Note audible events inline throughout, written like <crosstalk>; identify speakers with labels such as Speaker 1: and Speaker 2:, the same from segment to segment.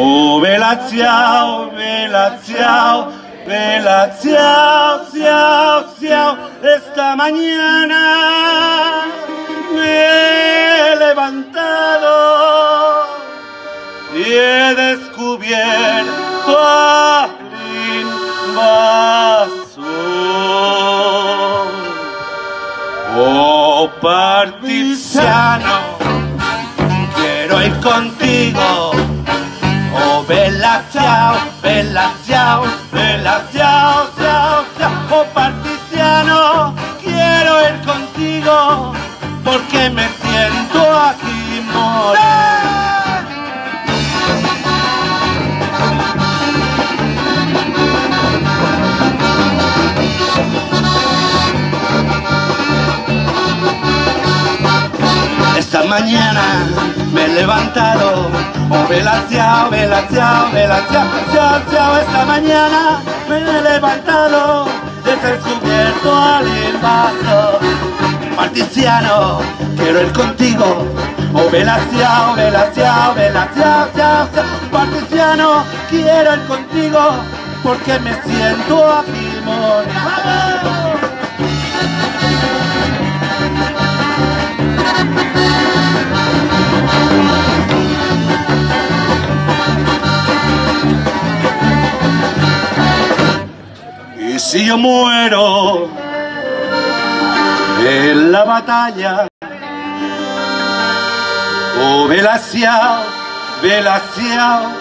Speaker 1: Oh, vela ciao, vela ciao, vela ciao, ciao, ciao. Esta mañana me he levantado y he descubierto a invasor. Oh, partisanos quiero ir contigo. Oh, bella ciao, bella ciao, bella ciao, ciao, ciao. Oh, quiero ir contigo porque me siento aquí morir. Esta mañana me he levantado, oh vela ciao, vela ciao, ciao. Esta mañana me he levantado, descubierto al invasor. Particiano, quiero ir contigo, oh vela ciao, vela ciao, ciao. Particiano, quiero ir contigo, porque me siento aquí. Si yo muero en la batalla, oh vela ciao, vela ciao,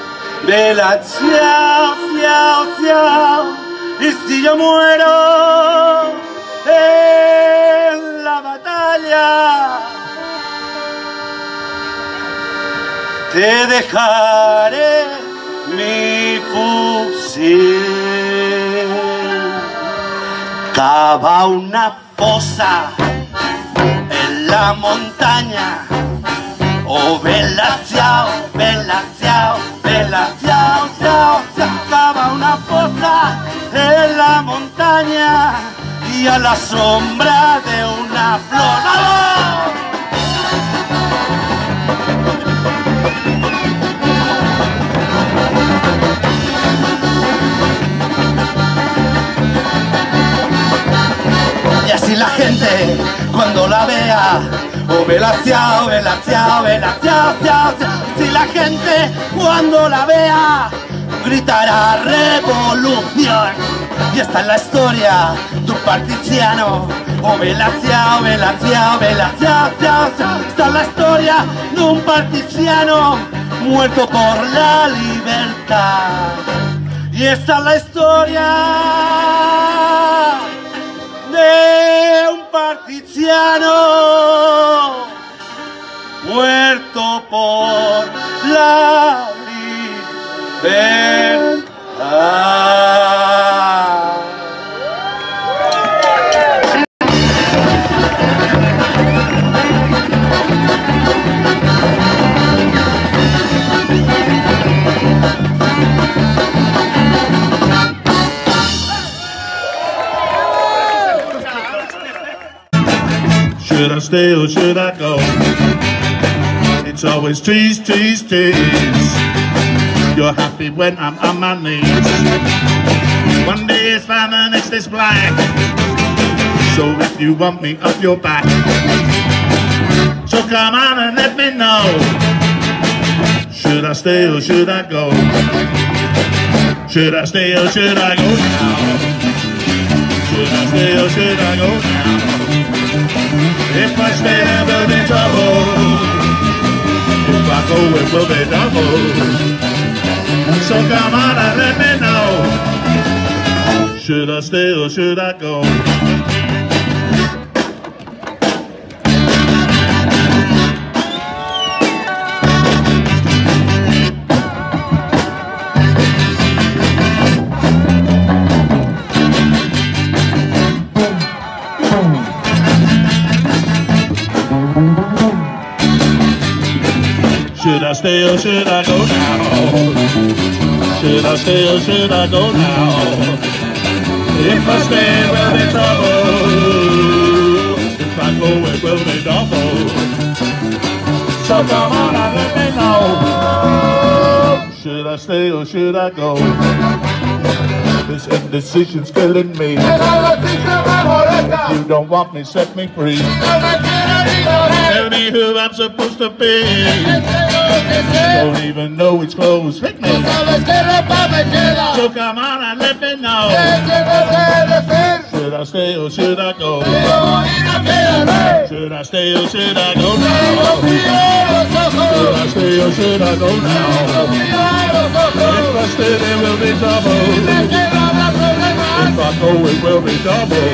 Speaker 1: vela ciao, ciao, ciao. Y si yo muero en la batalla, te dejaré mi fusil. Cava una fosa en la montaña. Oh, vela, ciao, vela, ciao, ciao. Cava una fosa en la montaña y a la sombra de una flor. Así la gente cuando la vea, oh vela ciao, vela ciao, vela ciao, ciao, ciao. Si la gente cuando la vea, gritará revolución. Y esta es la historia de un partiziano. Oh vela ciao, vela ciao, vela ciao, ciao, ciao. Esta es la historia de un partiziano muerto por la libertad. Y esta es la historia de un partiziano muerto por la libertad.
Speaker 2: I stay or should I go? It's always tease, tease, tease. You're happy when I'm on my knees. One day it's fine, the next it's black. So if you want me off your back, so come on and let me know. Should I stay or should I go? Should I stay or should I go now? Should I stay or should I go now? If I stay there will be trouble If I go it will be double So come on and let me know Should I stay or should I go? Stay or should I go now? Should I stay or should I go now? If I stay, will be trouble. If I go, it will be double. So come on and let me know.
Speaker 3: Should I stay or should I go? This indecision's killing me. You don't want me, set me free. Tell me who I'm supposed to be. Don't even know it's clothes fit me. So come on and let me know. Should I stay or should I go? Should I stay or should I go now? Should I stay or should I go now? If I stay there will be trouble. If I go it will be double.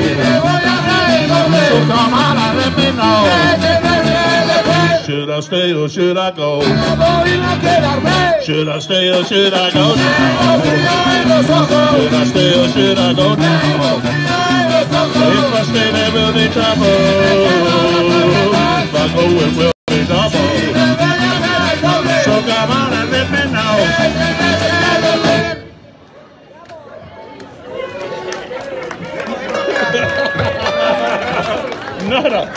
Speaker 3: So come on and let me know. Should I stay or should I go? Should I stay or should I go? Should I stay or should I go? If I stay there will be trouble. If I go it will be double. So come on and let me know. <laughs> Nada.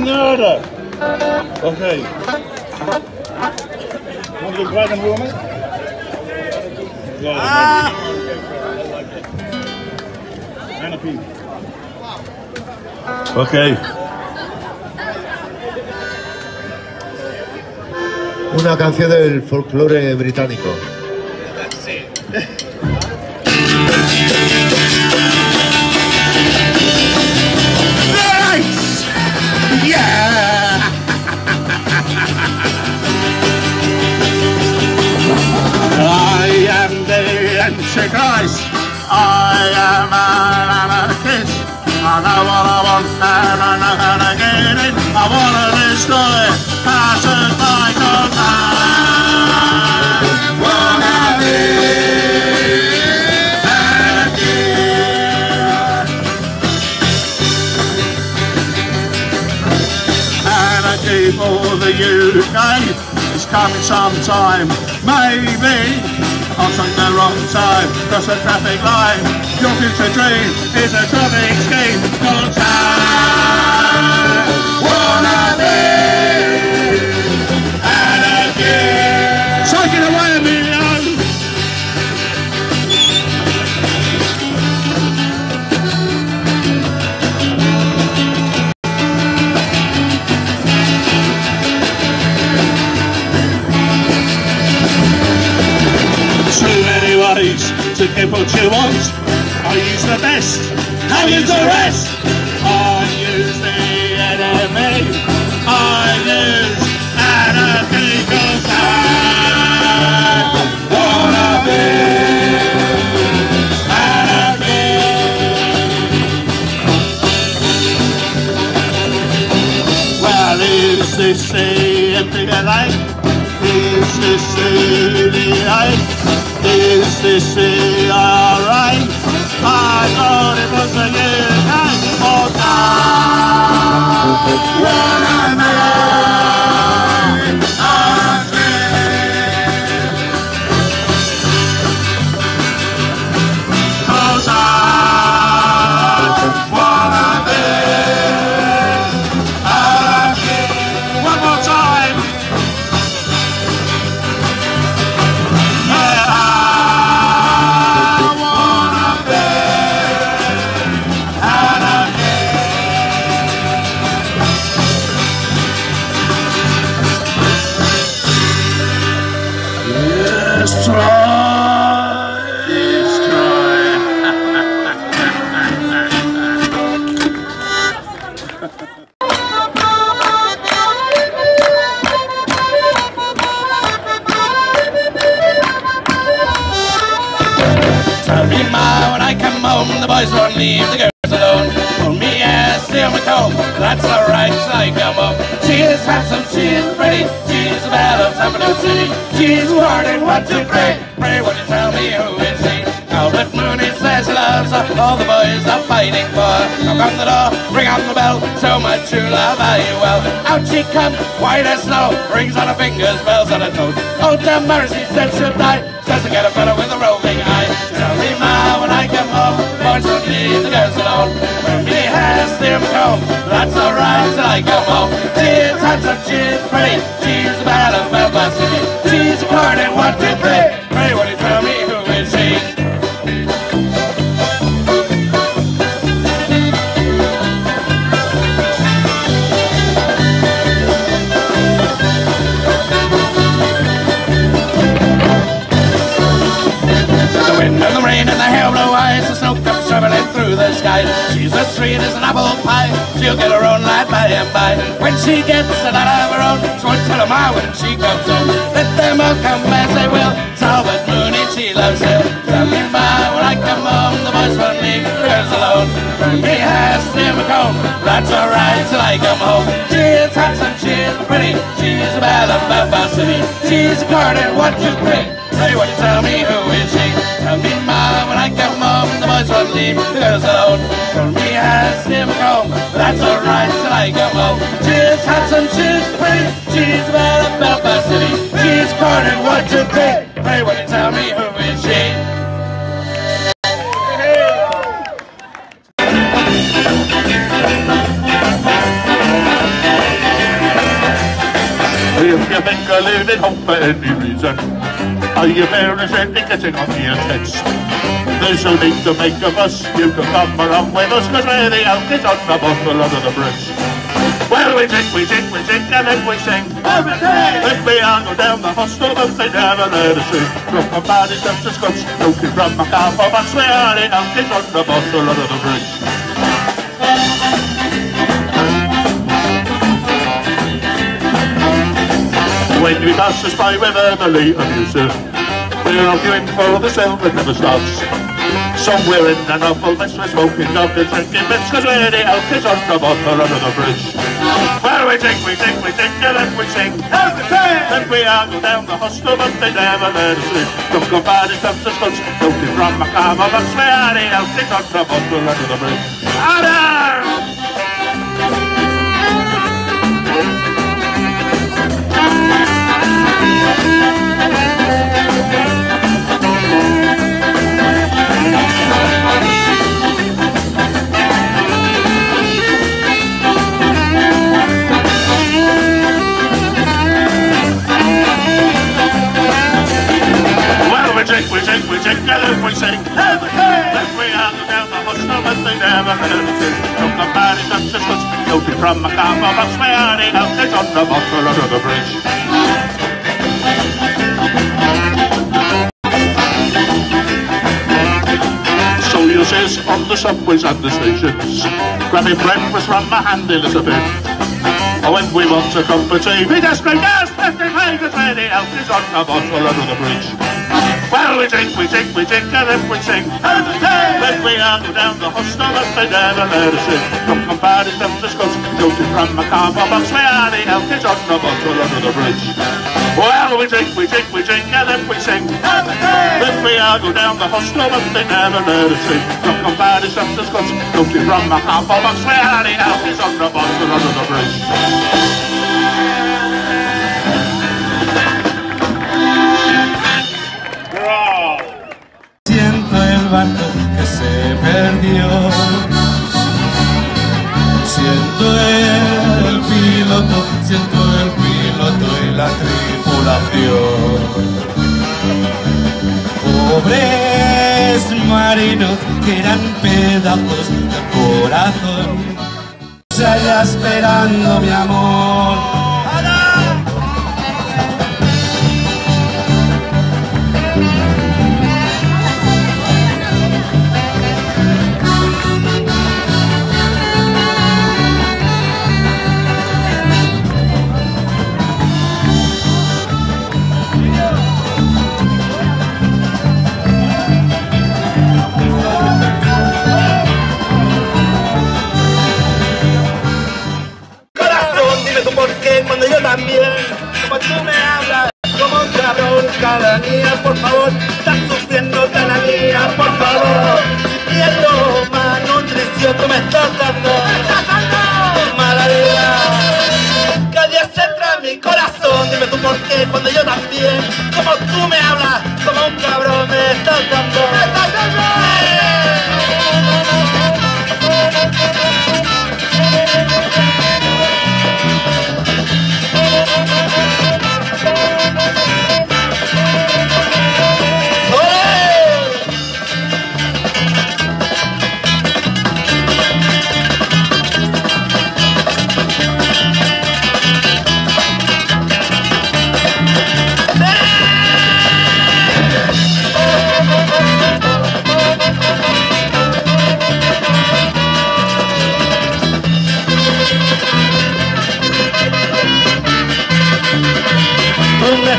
Speaker 3: Nada. Okay. Want to get right and warm it? Yeah. And a pea. Okay.
Speaker 4: Una canción del folclore británico.
Speaker 2: The Antichrist. I am an anarchist. And I wanna want and I'm not gonna get it. I wanna destroy passes a man. Wanna anarchy for the UK is coming sometime. Maybe I'll take the wrong time. Cross the traffic line. Your future dream is a traffic scheme. Don't to what you want. I use the best, I use the rest. I use the enemy. I use anarchy 'cause I wanna be anarchy. Well, is this the empty light? Is this the light? Is this alright? I thought it was the UK. Oh, God. Wanna
Speaker 5: She comes, white as snow, rings on her fingers, bells on her toes. Oh, damn mercy, said she'll die, says I get a fellow with a roving eye. Tell me ma, when I come home, boys don't leave the girls alone. When me has their home, that's alright till I come home. She's handsome, she's pretty, apple pie. She'll get her own light by and by. When she gets a lot of her own, she won't tell them why when she comes home. Let them all come as they will. Albert Mooney, she loves him. Tell me by when I come home, the boys won't leave girls alone. He has Tim McComb, that's alright till I come home. She is handsome, she is pretty, she's a belle of Belfast City. She's a garden, one, two, three. Say what you tell me, who is she? Home, leave the girls alone. For me has Tim McComb, that's alright till I come home. She's handsome, she's pretty, she's a belle of Belfast City. She's garden, one, two, three. Say what you tell me, who
Speaker 2: If you think live at home for any reason, are your parents ending getting on your tits? There's no need to make a fuss, you can come along with us, cause we're the outfit on the bottle under the bridge. Well, we drink, we drink, we drink, and then we sing. Everything! Then we down the hostel, but they never let us in. And bad is just a scotch, looking from my car for but we are the outfit on the bottle under the bridge. When we pass us by, we're verbally abusive. We're arguing for the that never stops. Somewhere in an awful mess, we're smoking up and drinking bits, cause we're the outfits on the bottle under the bridge. Well, we drink, we drink, we drink, and then we sing. Then we go down the hostel, but they never let us in. Drunk and bad is just a scotch, looking from my car, but we're the outfits on the bottle under the bridge. Order! Drink, we drink, and then we sing. Then we all go down the hostel, but they never let us in. Drunk and bad is just a scotch, from my car, but we're the outfits on the bottle under the bridge. Soldiers on the subways and the stations, grabbing breakfast from my hand Elizabeth. Oh, when we want a cup of tea, we just drink us, elk is on the bottle under the bridge. Well, we drink, we drink, we drink, and then we sing. Then we all down the hostel, but they never let us in. Come compare them the Scots, guilty from a car box, where the elk is on the bottle under the bridge. Well, we drink, we drink, we drink, and then we sing. Then we all go down the hostel, but they never let us in. Come compare them the Scots, guilty from a car box, where the elk is on the bottle under the bridge.
Speaker 1: Siento el piloto, siento el piloto y la tripulación. Pobres marinos que eran pedazos de corazón. Se halla esperando mi amor.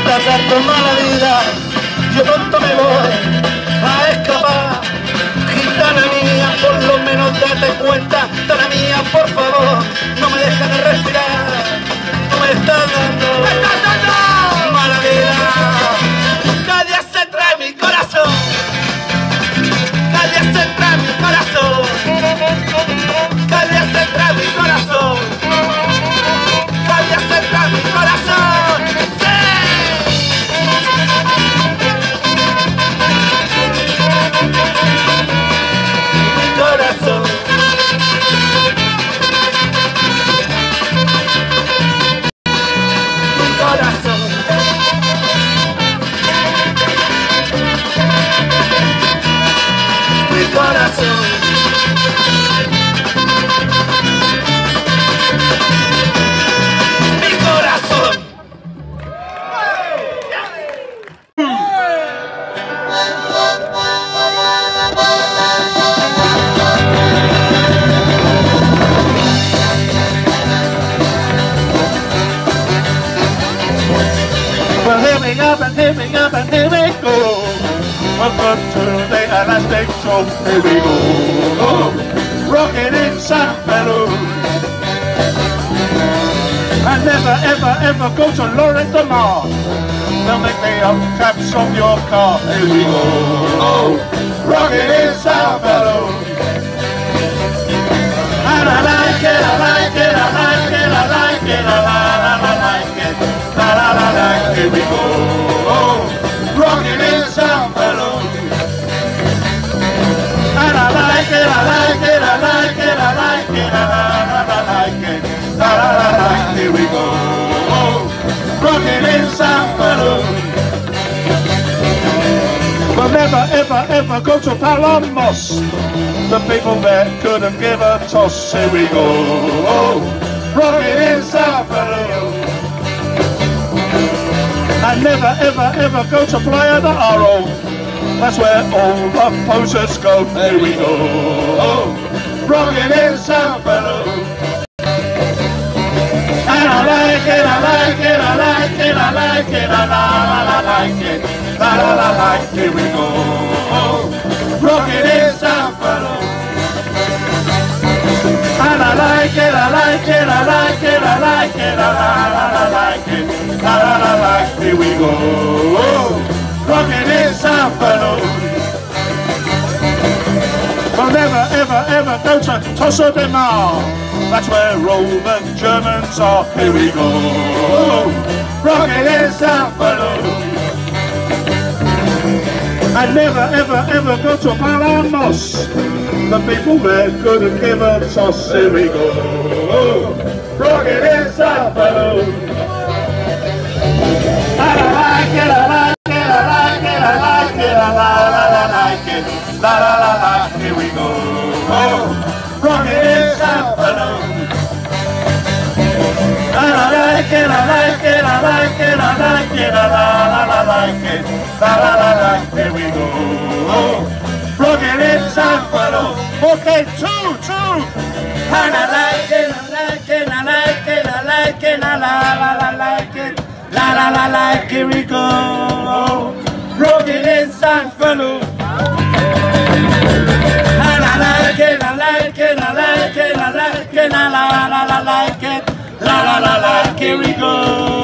Speaker 1: Con mala vida, yo pronto me voy a escapar. Gitana mía, por lo menos date cuenta, gitana mía, por favor, no me dejes de respirar, no me estás dando
Speaker 2: never, ever, go to Lloret de Mar. They'll make the up caps of your car. Here we go. Oh, rocking in San Pedro. And I like it, I like it, I like it, I like it, I la la la like it, la la la like here we go. Oh, rocking in Pedro. We'll never, ever, ever go to Palamos. The people there couldn't give a toss. Here we go. Oh, rocking in Sao Paulo. And never, ever, ever go to Playa de Aro. That's where all the posers go. Here we go. Oh, rocking in. And I like it, I like it, I like it, I like it, la la la like it, la la la like. Here we go. Oh, rocking in Sao Paulo. And I like it, I like it, I like it, I like it, la la la la like it, la la la like. Here we go. Rocking in Sao Paulo. We'll never, ever, ever go to Tossa de Mar. That's where Roman Germans are. Here we go. Rocking in Sao Paulo. I never, ever, ever go to Palamos. The people there couldn't give a toss. Here we go. In Sao Paulo. And I like it, I like it, I like it, I like it, I la la la like it, la la la like it, like it, la la la like it, la la la la. Here we go. Rocking in Sao Paulo. Okay, two, two. And I like it, I like it, I like it, I like it, la la la la like it, la la la like. Here we go. Rocking in San Paulo. And I like it, I like it, I like it, I like it, la la la la like it, la la la like. Here we go.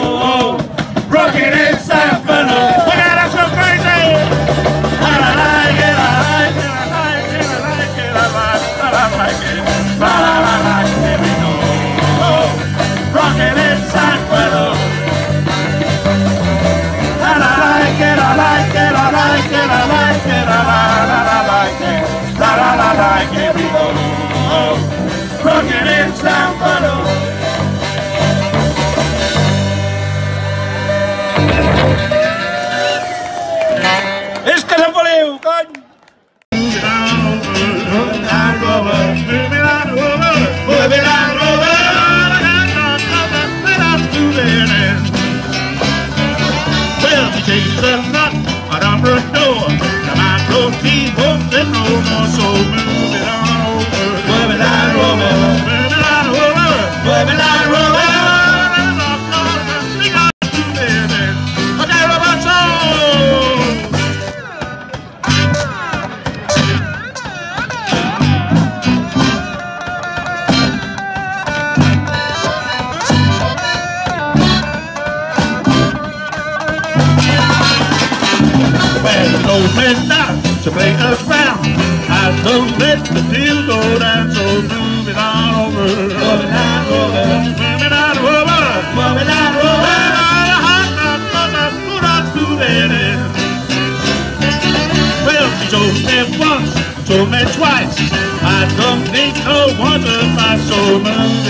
Speaker 2: Twice. I don't need no one to fight, so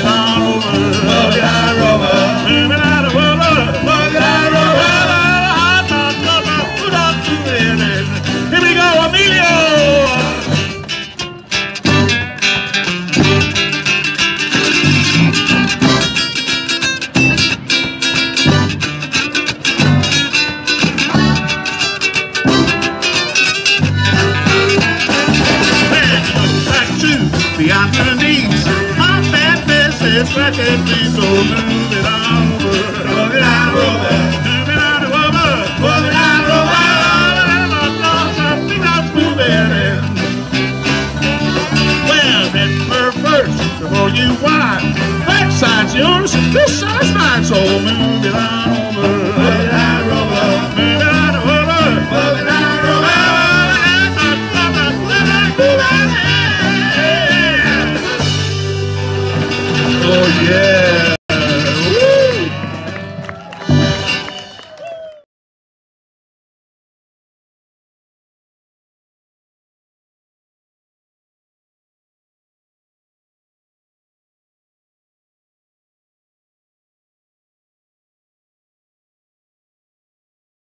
Speaker 2: on over. It on over. Move it on over. On over. Here we go, Emilio! back to beyond your knees. second piece of news that I'm worth.